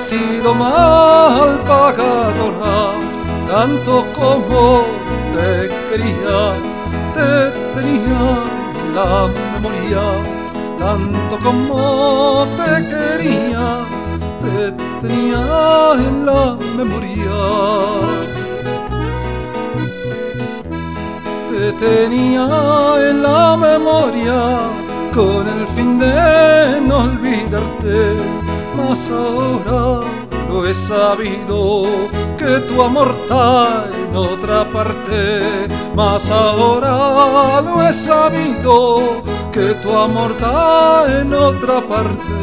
sido mal pagadora, tanto como te quería, te tenía la memoria, tanto como te quería, te tenía en la memoria. Te tenía en la memoria con el fin de no olvidarte, mas ahora sabido que tu amor está en otra parte, mas ahora lo he sabido que tu amor está en otra parte.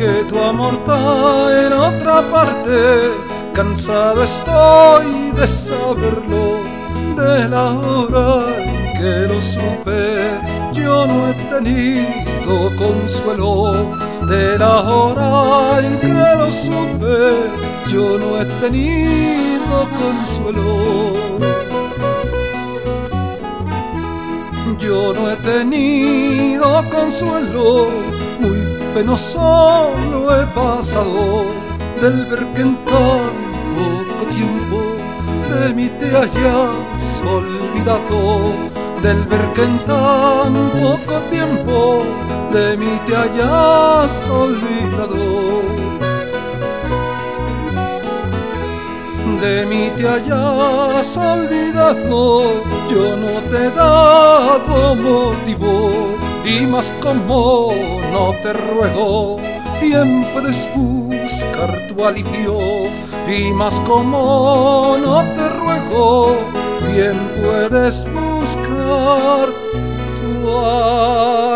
Que tu amor está en otra parte, cansado estoy de saberlo de la hora en que lo supe, yo no he tenido consuelo. De la hora en que lo supe, yo no he tenido consuelo. Yo no he tenido consuelo, muy penoso lo he pasado del ver que en tan poco tiempo de mí te hayas olvidado, del ver que en tan poco tiempo de mí te hayas olvidado. de mí te hayas olvidado, yo no te he dado motivo, y más como no te ruego, bien puedes buscar tu alivio, y más como no te ruego, bien puedes buscar tu alivio.